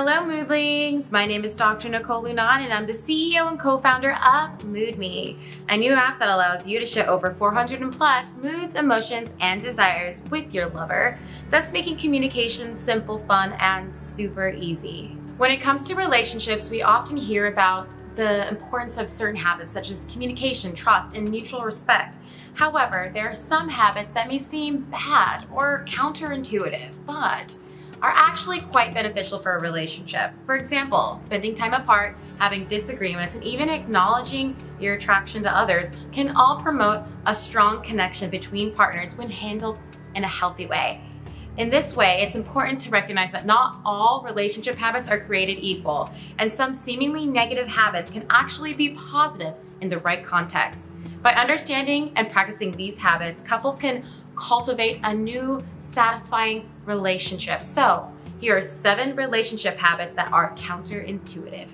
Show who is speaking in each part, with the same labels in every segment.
Speaker 1: Hello, Moodlings. My name is Dr. Nicole Lunan, and I'm the CEO and co-founder of MoodMe, a new app that allows you to share over 400 and plus moods, emotions, and desires with your lover, thus making communication simple, fun, and super easy. When it comes to relationships, we often hear about the importance of certain habits such as communication, trust, and mutual respect. However, there are some habits that may seem bad or counterintuitive, but are actually quite beneficial for a relationship. For example, spending time apart, having disagreements, and even acknowledging your attraction to others can all promote a strong connection between partners when handled in a healthy way. In this way, it's important to recognize that not all relationship habits are created equal, and some seemingly negative habits can actually be positive in the right context. By understanding and practicing these habits, couples can cultivate a new satisfying relationship. So here are seven relationship habits that are counterintuitive.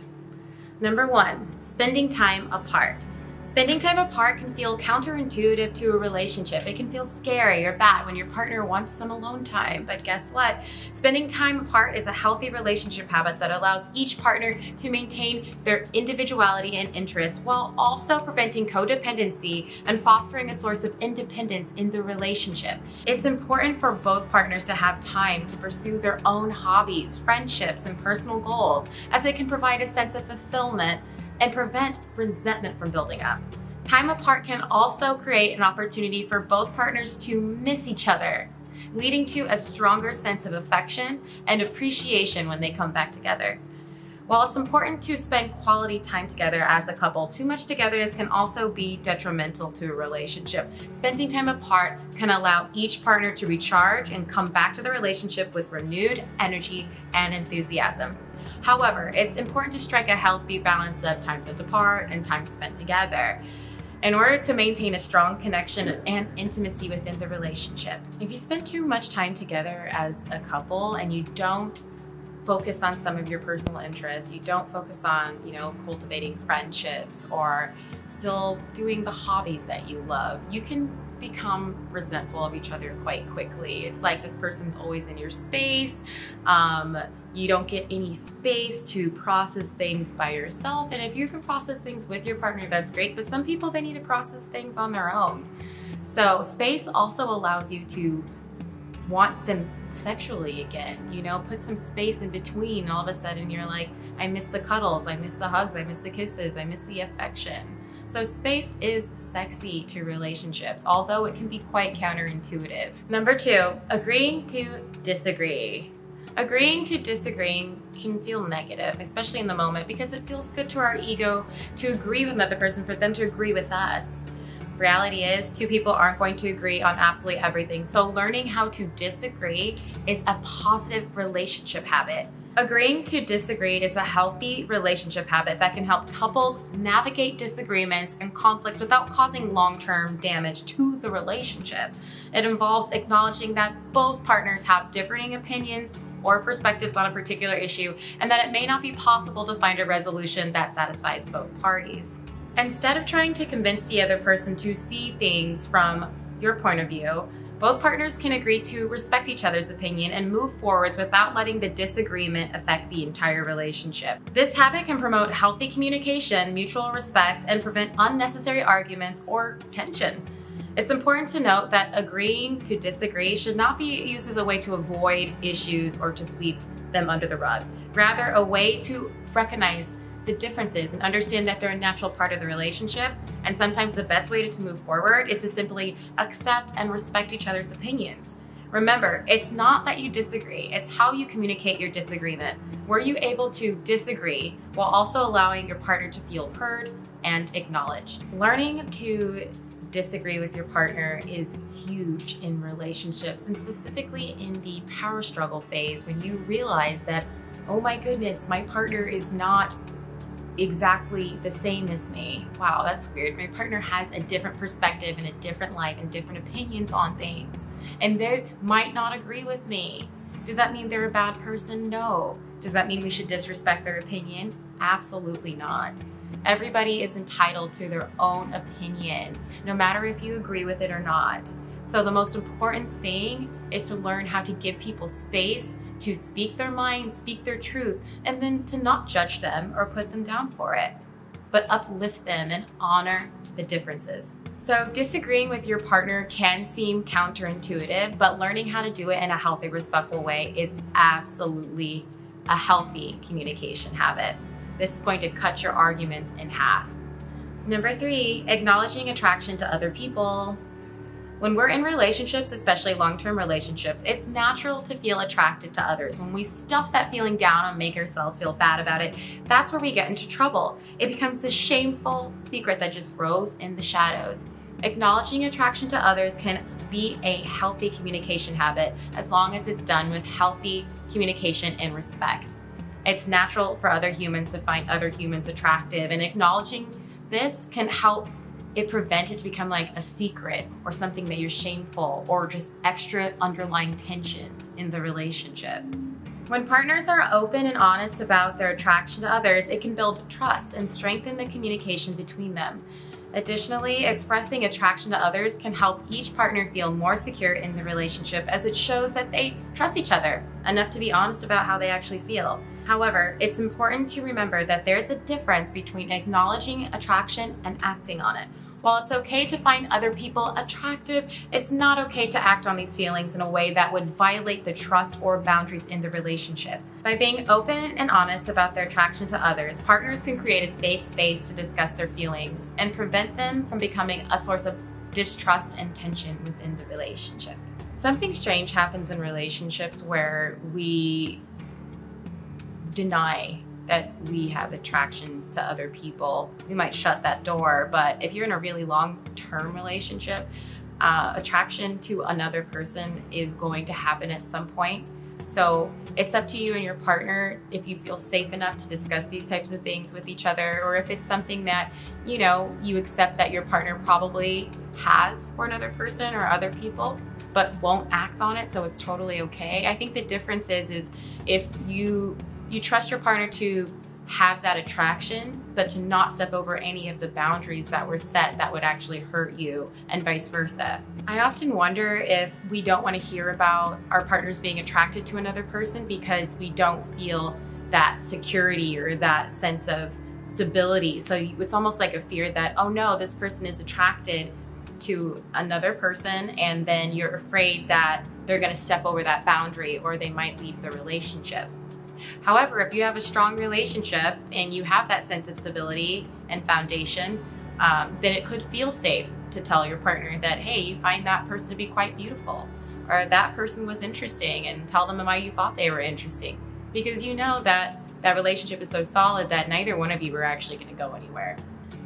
Speaker 1: Number one, spending time apart. Spending time apart can feel counterintuitive to a relationship. It can feel scary or bad when your partner wants some alone time. But guess what? Spending time apart is a healthy relationship habit that allows each partner to maintain their individuality and interests while also preventing codependency and fostering a source of independence in the relationship. It's important for both partners to have time to pursue their own hobbies, friendships, and personal goals as it can provide a sense of fulfillment and prevent resentment from building up. Time apart can also create an opportunity for both partners to miss each other, leading to a stronger sense of affection and appreciation when they come back together. While it's important to spend quality time together as a couple, too much togetherness can also be detrimental to a relationship. Spending time apart can allow each partner to recharge and come back to the relationship with renewed energy and enthusiasm. However, it's important to strike a healthy balance of time spent apart and time spent together in order to maintain a strong connection and intimacy within the relationship. If you spend too much time together as a couple and you don't focus on some of your personal interests, you don't focus on, you know, cultivating friendships or still doing the hobbies that you love, you can become resentful of each other quite quickly. It's like this person's always in your space. Um, you don't get any space to process things by yourself. And if you can process things with your partner, that's great. But some people, they need to process things on their own. So space also allows you to want them sexually again, you know, put some space in between. All of a sudden you're like, I miss the cuddles, I miss the hugs, I miss the kisses, I miss the affection. So space is sexy to relationships, although it can be quite counterintuitive. Number two, agreeing to disagree. Agreeing to disagreeing can feel negative, especially in the moment, because it feels good to our ego to agree with another person, for them to agree with us. Reality is, two people aren't going to agree on absolutely everything. So learning how to disagree is a positive relationship habit. Agreeing to disagree is a healthy relationship habit that can help couples navigate disagreements and conflicts without causing long-term damage to the relationship. It involves acknowledging that both partners have differing opinions or perspectives on a particular issue and that it may not be possible to find a resolution that satisfies both parties. Instead of trying to convince the other person to see things from your point of view, both partners can agree to respect each other's opinion and move forwards without letting the disagreement affect the entire relationship. This habit can promote healthy communication, mutual respect, and prevent unnecessary arguments or tension. It's important to note that agreeing to disagree should not be used as a way to avoid issues or to sweep them under the rug. Rather, a way to recognize the differences and understand that they're a natural part of the relationship. And sometimes the best way to move forward is to simply accept and respect each other's opinions. Remember, it's not that you disagree, it's how you communicate your disagreement. Were you able to disagree while also allowing your partner to feel heard and acknowledged? Learning to disagree with your partner is huge in relationships and specifically in the power struggle phase when you realize that, oh my goodness, my partner is not exactly the same as me. Wow, that's weird. My partner has a different perspective and a different life and different opinions on things. And they might not agree with me. Does that mean they're a bad person? No. Does that mean we should disrespect their opinion? Absolutely not. Everybody is entitled to their own opinion, no matter if you agree with it or not. So the most important thing is to learn how to give people space to speak their mind, speak their truth, and then to not judge them or put them down for it, but uplift them and honor the differences. So, disagreeing with your partner can seem counterintuitive, but learning how to do it in a healthy, respectful way is absolutely a healthy communication habit. This is going to cut your arguments in half. Number three, acknowledging attraction to other people. When we're in relationships, especially long term relationships, it's natural to feel attracted to others. When we stuff that feeling down and make ourselves feel bad about it, that's where we get into trouble. It becomes this shameful secret that just grows in the shadows. Acknowledging attraction to others can be a healthy communication habit as long as it's done with healthy communication and respect. It's natural for other humans to find other humans attractive, and acknowledging this can help it prevent it to become like a secret or something that you're shameful or just extra underlying tension in the relationship. When partners are open and honest about their attraction to others, it can build trust and strengthen the communication between them. Additionally, expressing attraction to others can help each partner feel more secure in the relationship as it shows that they trust each other enough to be honest about how they actually feel. However, it's important to remember that there's a difference between acknowledging attraction and acting on it. While it's okay to find other people attractive, it's not okay to act on these feelings in a way that would violate the trust or boundaries in the relationship. By being open and honest about their attraction to others, partners can create a safe space to discuss their feelings and prevent them from becoming a source of distrust and tension within the relationship. Something strange happens in relationships where we deny that we have attraction to other people. We might shut that door, but if you're in a really long term relationship, uh, attraction to another person is going to happen at some point. So it's up to you and your partner if you feel safe enough to discuss these types of things with each other, or if it's something that you know you accept that your partner probably has for another person or other people, but won't act on it. So it's totally okay. I think the difference is is if you you trust your partner to have that attraction, but to not step over any of the boundaries that were set that would actually hurt you, and vice versa. I often wonder if we don't want to hear about our partners being attracted to another person because we don't feel that security or that sense of stability. So it's almost like a fear that, oh no, this person is attracted to another person, and then you're afraid that they're going to step over that boundary or they might leave the relationship. However, if you have a strong relationship and you have that sense of stability and foundation, um, then it could feel safe to tell your partner that, hey, you find that person to be quite beautiful, or that person was interesting, and tell them why you thought they were interesting. Because you know that that relationship is so solid that neither one of you are actually going to go anywhere.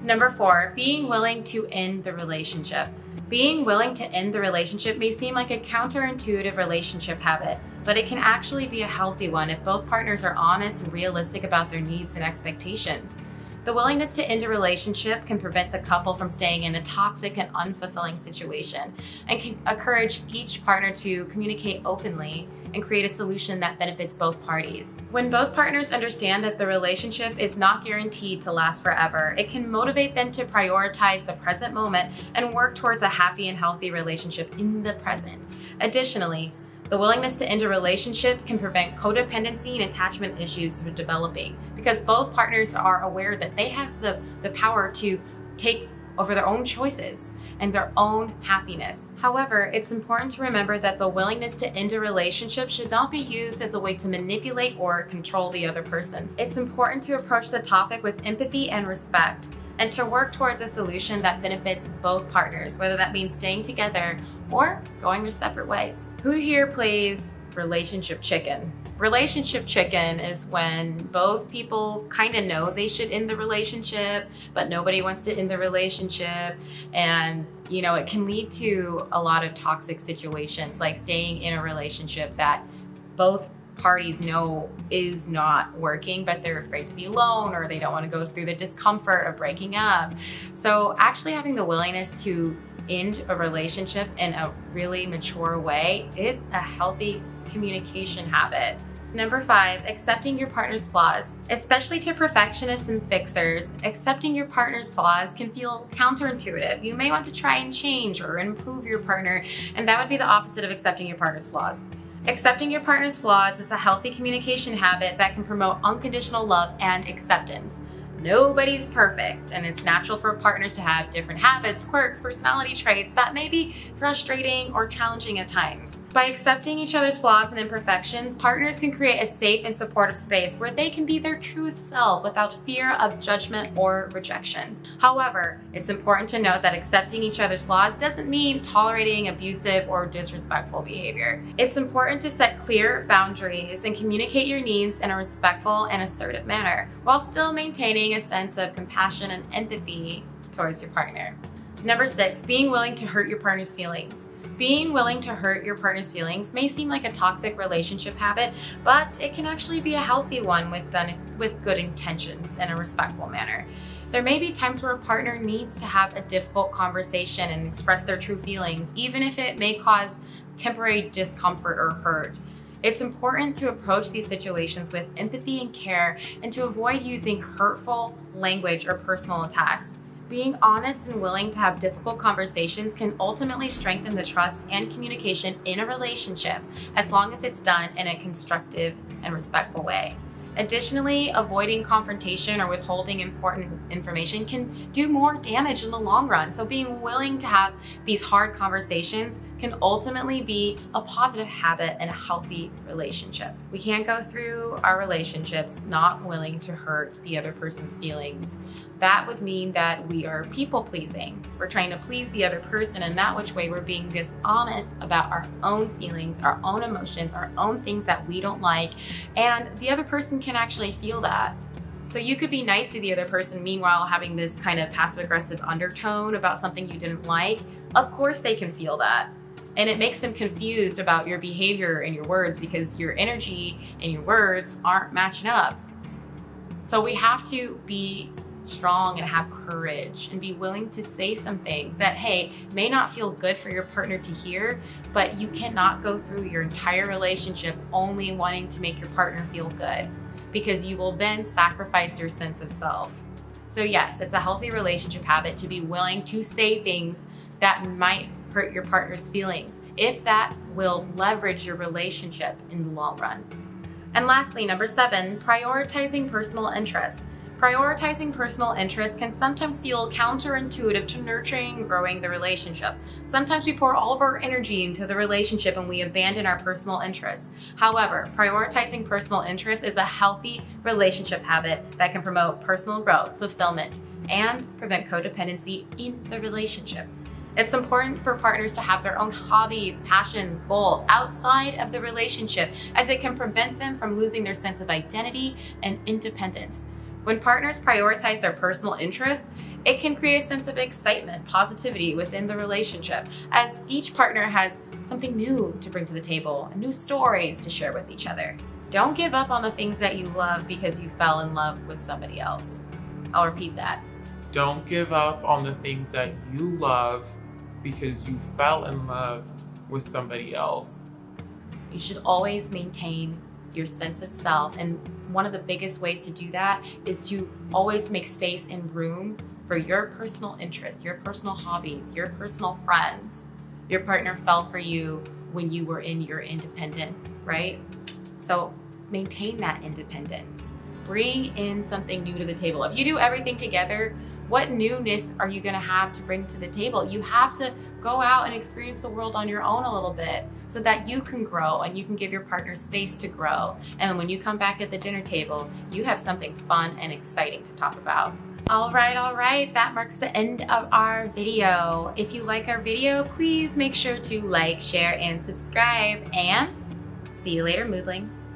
Speaker 1: Number four, being willing to end the relationship. Being willing to end the relationship may seem like a counterintuitive relationship habit, but it can actually be a healthy one if both partners are honest and realistic about their needs and expectations. The willingness to end a relationship can prevent the couple from staying in a toxic and unfulfilling situation and can encourage each partner to communicate openly and create a solution that benefits both parties. When both partners understand that the relationship is not guaranteed to last forever, it can motivate them to prioritize the present moment and work towards a happy and healthy relationship in the present. Additionally, the willingness to end a relationship can prevent codependency and attachment issues from developing because both partners are aware that they have the, the power to take over their own choices and their own happiness. However, it's important to remember that the willingness to end a relationship should not be used as a way to manipulate or control the other person. It's important to approach the topic with empathy and respect and to work towards a solution that benefits both partners, whether that means staying together or going their separate ways. Who here plays relationship chicken? Relationship chicken is when both people kind of know they should end the relationship, but nobody wants to end the relationship. And, you know, it can lead to a lot of toxic situations, like staying in a relationship that both parties know is not working, but they're afraid to be alone or they don't want to go through the discomfort of breaking up. So, actually, having the willingness to end a relationship in a really mature way is a healthy communication habit. Number five, accepting your partner's flaws. Especially to perfectionists and fixers, accepting your partner's flaws can feel counterintuitive. You may want to try and change or improve your partner, and that would be the opposite of accepting your partner's flaws. Accepting your partner's flaws is a healthy communication habit that can promote unconditional love and acceptance. Nobody's perfect, and it's natural for partners to have different habits, quirks, personality traits that may be frustrating or challenging at times. By accepting each other's flaws and imperfections, partners can create a safe and supportive space where they can be their true self without fear of judgment or rejection. However, it's important to note that accepting each other's flaws doesn't mean tolerating abusive or disrespectful behavior. It's important to set clear boundaries and communicate your needs in a respectful and assertive manner while still maintaining a sense of compassion and empathy towards your partner. Number six, being willing to hurt your partner's feelings. Being willing to hurt your partner's feelings may seem like a toxic relationship habit, but it can actually be a healthy one with done with good intentions in a respectful manner. There may be times where a partner needs to have a difficult conversation and express their true feelings, even if it may cause temporary discomfort or hurt. It's important to approach these situations with empathy and care and to avoid using hurtful language or personal attacks. Being honest and willing to have difficult conversations can ultimately strengthen the trust and communication in a relationship as long as it's done in a constructive and respectful way. Additionally, avoiding confrontation or withholding important information can do more damage in the long run. So, being willing to have these hard conversations can ultimately be a positive habit and a healthy relationship. We can't go through our relationships not willing to hurt the other person's feelings. That would mean that we are people pleasing. We're trying to please the other person, and that which way we're being dishonest about our own feelings, our own emotions, our own things that we don't like, and the other person can actually feel that. So you could be nice to the other person, meanwhile having this kind of passive aggressive undertone about something you didn't like. Of course, they can feel that. And it makes them confused about your behavior and your words because your energy and your words aren't matching up. So we have to be strong and have courage and be willing to say some things that, hey, may not feel good for your partner to hear, but you cannot go through your entire relationship only wanting to make your partner feel good because you will then sacrifice your sense of self. So, yes, it's a healthy relationship habit to be willing to say things that might hurt your partner's feelings if that will leverage your relationship in the long run. And lastly, number seven, prioritizing personal interests. Prioritizing personal interests can sometimes feel counterintuitive to nurturing and growing the relationship. Sometimes we pour all of our energy into the relationship and we abandon our personal interests. However, prioritizing personal interests is a healthy relationship habit that can promote personal growth, fulfillment, and prevent codependency in the relationship. It's important for partners to have their own hobbies, passions, goals outside of the relationship as it can prevent them from losing their sense of identity and independence. When partners prioritize their personal interests, it can create a sense of excitement, positivity within the relationship, as each partner has something new to bring to the table, and new stories to share with each other. Don't give up on the things that you love because you fell in love with somebody else. I'll repeat that.
Speaker 2: Don't give up on the things that you love because you fell in love with somebody else.
Speaker 1: You should always maintain your sense of self. And one of the biggest ways to do that is to always make space and room for your personal interests, your personal hobbies, your personal friends. Your partner fell for you when you were in your independence, right? So maintain that independence. Bring in something new to the table. If you do everything together, what newness are you going to have to bring to the table? You have to go out and experience the world on your own a little bit so that you can grow and you can give your partner space to grow. And when you come back at the dinner table, you have something fun and exciting to talk about. All right, all right, that marks the end of our video. If you like our video, please make sure to like, share, and subscribe. And see you later, Moodlings.